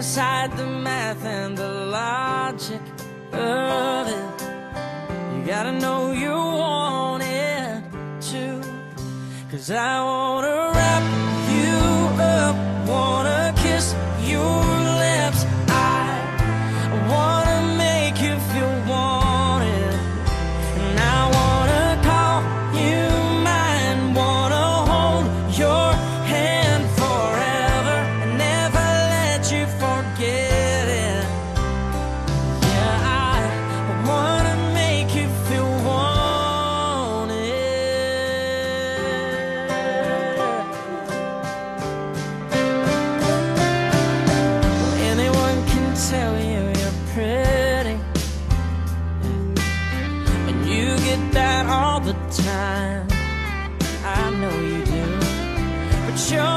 aside the math and the logic of it. You gotta know you want it too. Cause I wanna show.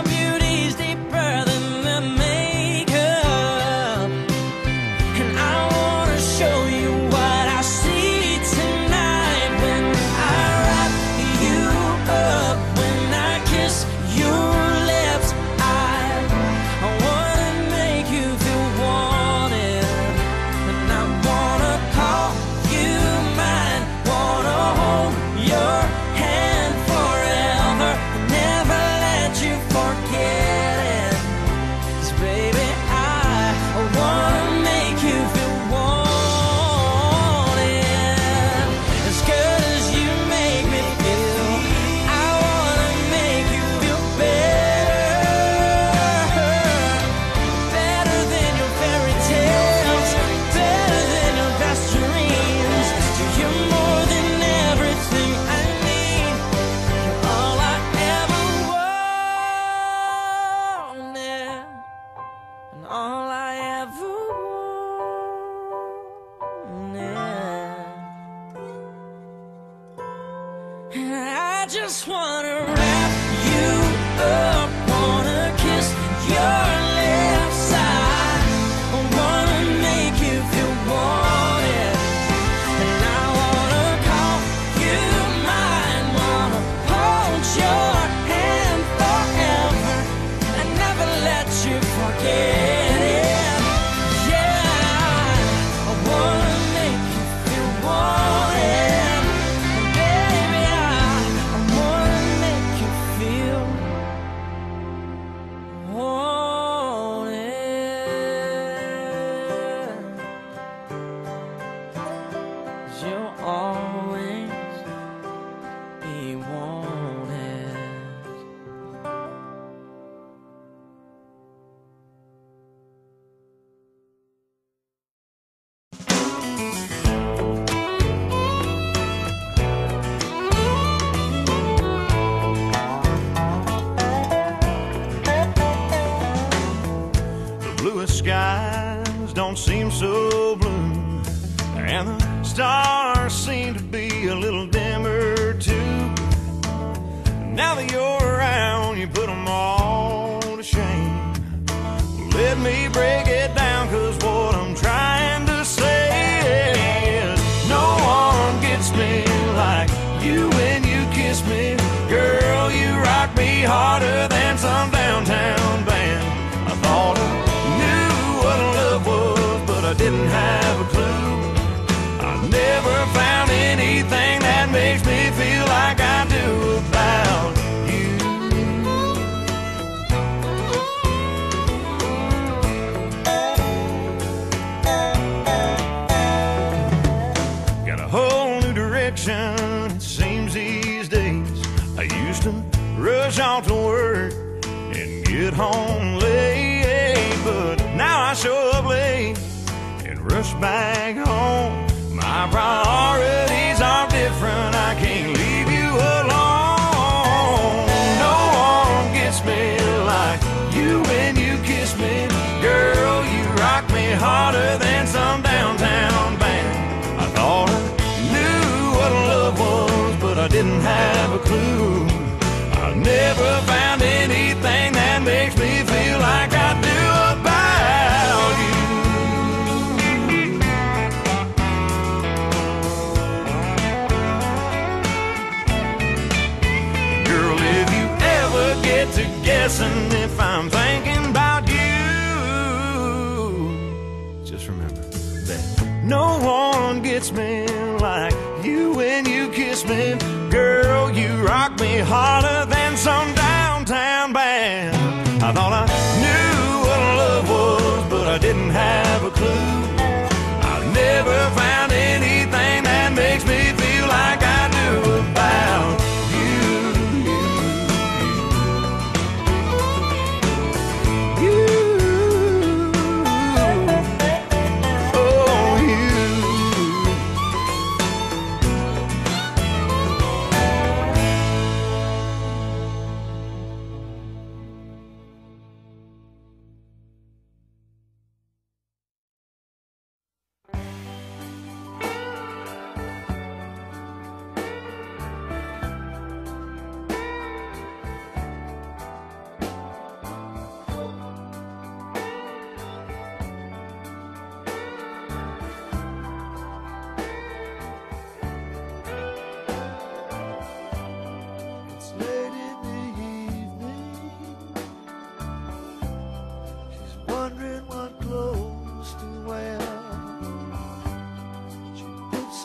just wanna run. don't seem so blue. And the stars seem to be a little dimmer too. Now that you're around, you put them all to shame. Let me break it down. direction, it seems these days. I used to rush off to work and get home late, but now I show up late and rush back home. Have a clue. I never found anything that makes me feel like I do about you. Girl, if you ever get to guessing if I'm thinking about you, just remember that no one gets me like you when you kiss me. Harder than some downtown band. I thought I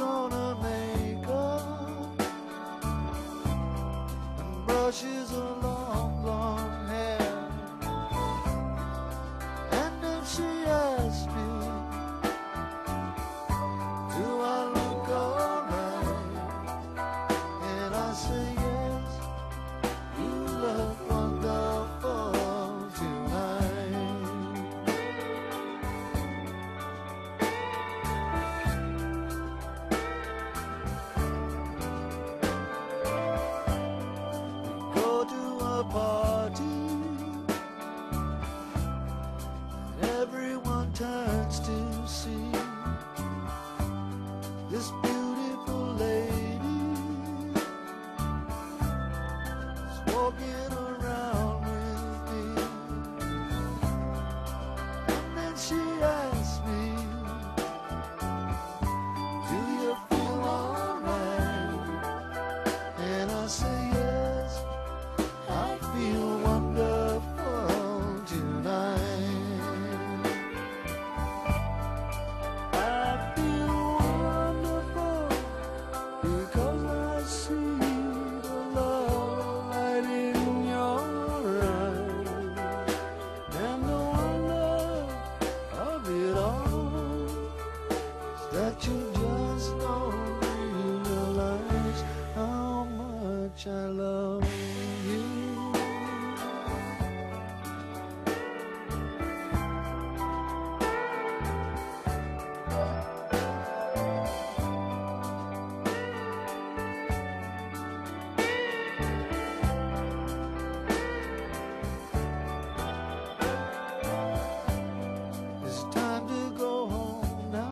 on her makeup and brushes